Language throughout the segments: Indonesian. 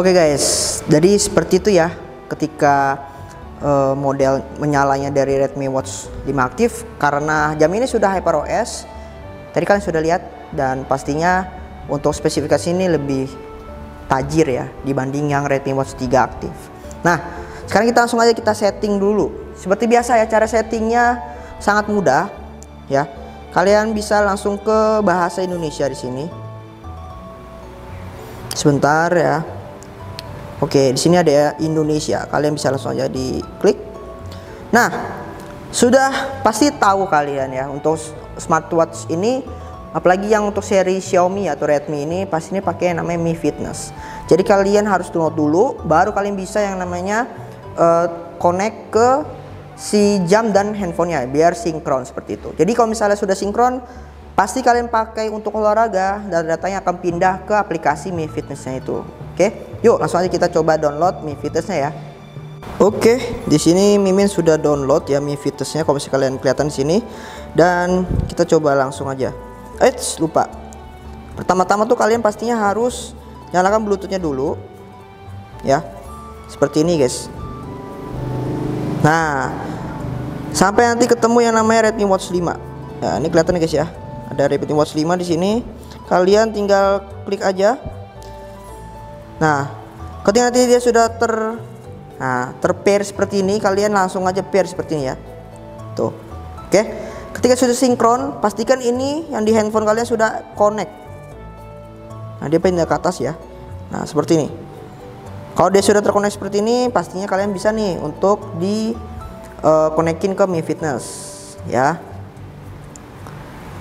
Oke guys, jadi seperti itu ya ketika uh, model menyalanya dari Redmi Watch 5 aktif karena jam ini sudah HyperOS. Tadi kalian sudah lihat dan pastinya untuk spesifikasi ini lebih tajir ya dibanding yang Redmi Watch 3 aktif. Nah, sekarang kita langsung aja kita setting dulu. Seperti biasa ya cara settingnya sangat mudah ya. Kalian bisa langsung ke bahasa Indonesia di sini. Sebentar ya. Oke, di sini ada Indonesia. Kalian bisa langsung aja diklik. Nah, sudah pasti tahu kalian ya untuk smartwatch ini apalagi yang untuk seri Xiaomi atau Redmi ini pasti ini pakai yang namanya Mi Fitness. Jadi kalian harus download dulu baru kalian bisa yang namanya uh, connect ke si jam dan handphonenya biar sinkron seperti itu. Jadi kalau misalnya sudah sinkron pasti kalian pakai untuk olahraga dan datanya akan pindah ke aplikasi Mi Fitnessnya itu. Oke, yuk langsung aja kita coba download Mi Fitnessnya ya. Oke, di sini Mimin sudah download ya Mi Fitnessnya kalau misalnya kalian kelihatan di sini dan kita coba langsung aja. Eits, lupa. Pertama-tama tuh kalian pastinya harus nyalakan Bluetoothnya dulu, ya, seperti ini guys. Nah, sampai nanti ketemu yang namanya Redmi Watch 5. Nah, ini kelihatan guys ya. Ada Redmi Watch 5 di sini. Kalian tinggal klik aja Nah, ketika nanti dia sudah ter nah, terpair seperti ini, kalian langsung aja pair seperti ini ya. Tuh. Oke. Ketika sudah sinkron, pastikan ini yang di handphone kalian sudah connect. Nah, dia pindah ke atas ya. Nah, seperti ini. Kalau dia sudah terkonek seperti ini, pastinya kalian bisa nih untuk di uh, konekin ke Mi Fitness ya.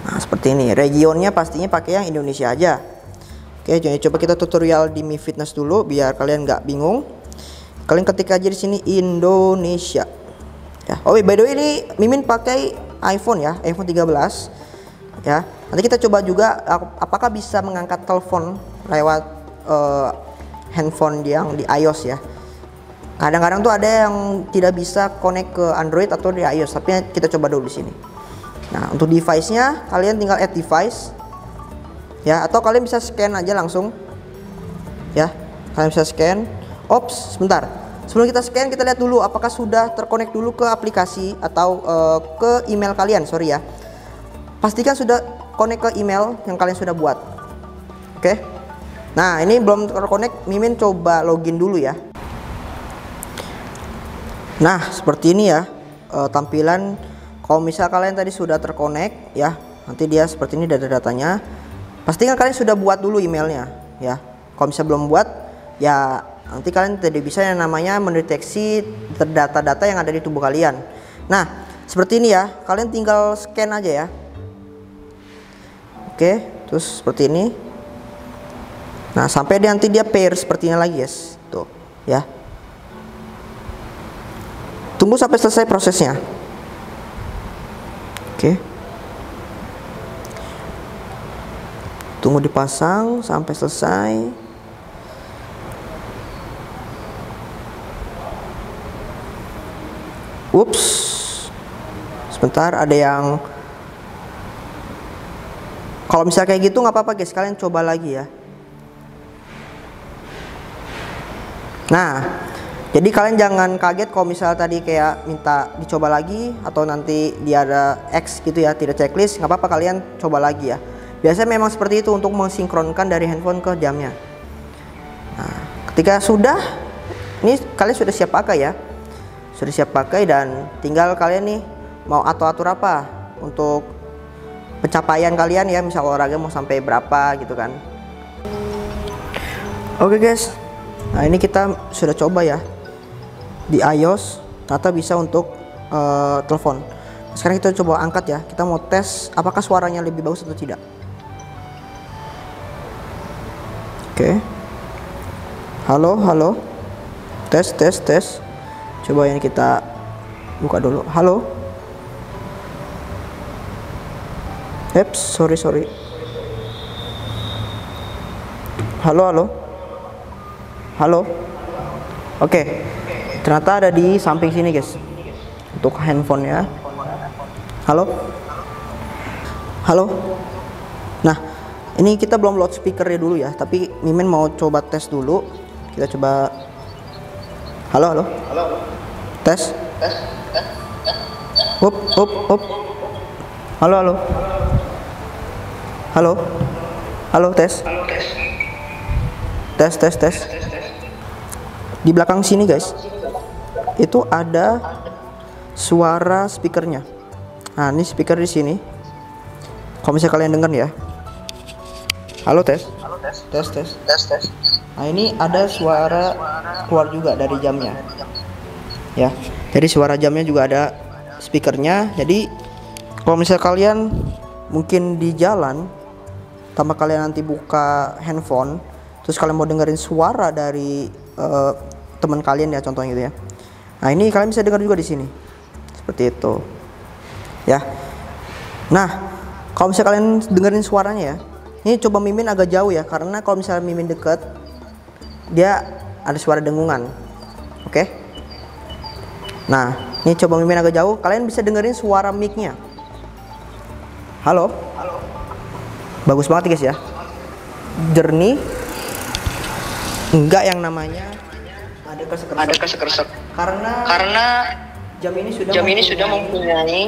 Nah, seperti ini. Regionnya pastinya pakai yang Indonesia aja. Oke, jadi coba kita tutorial di Mi Fitness dulu biar kalian nggak bingung. Kalian ketik aja di sini Indonesia. Ya. Oh, by the way ini Mimin pakai iPhone ya, iPhone 13. Ya. Nanti kita coba juga apakah bisa mengangkat telepon lewat uh, handphone yang di iOS ya. Kadang-kadang tuh ada yang tidak bisa connect ke Android atau di iOS, tapi kita coba dulu di sini. Nah, untuk device-nya kalian tinggal add device ya atau kalian bisa scan aja langsung. Ya kalian bisa scan. Ops sebentar. Sebelum kita scan kita lihat dulu apakah sudah terkonek dulu ke aplikasi atau uh, ke email kalian. Sorry ya. Pastikan sudah connect ke email yang kalian sudah buat. Oke? Okay? nah ini belum terkonek. Mimin coba login dulu ya. Nah seperti ini ya uh, tampilan. Kalau misal kalian tadi sudah terkonek ya nanti dia seperti ini data-datanya pastikan kalian sudah buat dulu emailnya ya. Kalau misalnya belum buat ya nanti kalian tidak bisa yang namanya mendeteksi data-data yang ada di tubuh kalian. Nah seperti ini ya. Kalian tinggal scan aja ya. Oke terus seperti ini. Nah sampai nanti dia pair sepertinya lagi guys tuh ya. Tunggu sampai selesai prosesnya. Oke tunggu dipasang sampai selesai. Ups. Sebentar ada yang kalau misalnya kayak gitu nggak apa-apa guys. Kalian coba lagi ya. Nah jadi kalian jangan kaget kalau misalnya tadi kayak minta dicoba lagi atau nanti dia ada X gitu ya tidak checklist nggak apa-apa kalian coba lagi ya Biasanya memang seperti itu untuk mensinkronkan dari handphone ke jamnya. Nah, ketika sudah, ini kalian sudah siap pakai ya, sudah siap pakai dan tinggal kalian nih mau atur-atur apa untuk pencapaian kalian ya, misal olahraga mau sampai berapa gitu kan. Oke okay guys, nah ini kita sudah coba ya di iOS, ternyata bisa untuk uh, telepon. Sekarang kita coba angkat ya, kita mau tes apakah suaranya lebih bagus atau tidak. Oke. Halo, halo. Tes, tes, tes. Coba ini kita buka dulu. Halo. Eps, sorry, sorry. Halo, halo. Halo. Oke. Ternyata ada di samping sini, guys. Untuk handphonenya. Halo. Halo. Nah, ini kita belum loudspeakernya dulu ya tapi Mimin mau coba tes dulu. Kita coba. Halo halo? Halo. Tes? Tes up up up. Halo halo? Halo? Halo tes? Tes. Tes tes di belakang sini guys. Itu ada suara speakernya. Nah ini speaker di sini. Kalau misalnya kalian dengar ya halo tes tes tes tes tes nah ini ada suara keluar juga dari jamnya. Ya jadi suara jamnya juga ada speakernya. Jadi kalau misalnya kalian mungkin di jalan tanpa kalian nanti buka handphone terus kalian mau dengerin suara dari uh, teman kalian ya contohnya gitu ya. Nah ini kalian bisa dengar juga di sini. Seperti itu. Ya. Nah kalau misalnya kalian dengerin suaranya ya ini coba mimin agak jauh ya karena kalau misalnya mimin deket dia ada suara dengungan oke? Nah ini coba mimin agak jauh kalian bisa dengerin suara micnya. Halo? Bagus banget guys ya. Jernih. Enggak yang namanya ada kesek ada kesek karena karena jam ini sudah jam ini sudah mempunyai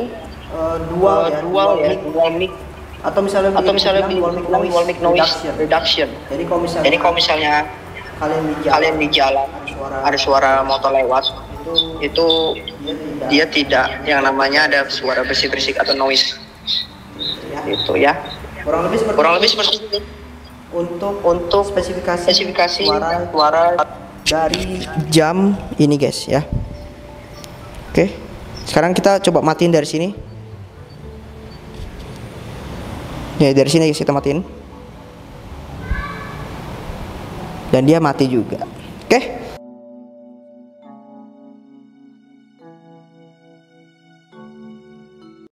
uh, dual, uh, ya, dual ya mic. dual mic atau misalnya atau misalnya dibilang dual mic noise, reduction. reduction. Jadi kalau misalnya, Jadi kalau misalnya kalian di jalan, kalian di jalan suara, ada suara motor lewat itu itu dia tidak dia tidak yang namanya ada suara bersih-bersih atau noise ya. itu ya kurang lebih seperti kurang itu. lebih seperti itu untuk untuk spesifikasi spesifikasi suara suara dari jam ini guys ya. Oke. Sekarang kita coba matiin dari sini. Ya dari sini kita matiin. Dan dia mati juga. Oke.